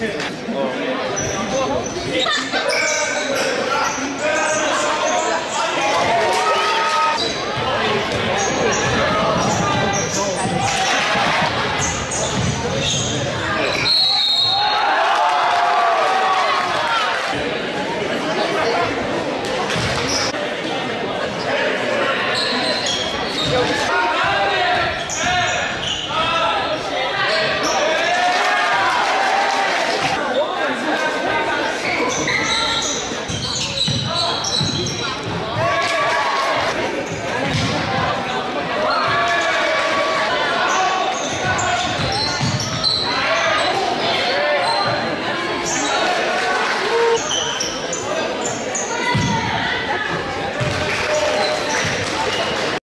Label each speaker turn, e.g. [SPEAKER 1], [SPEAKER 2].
[SPEAKER 1] Oh,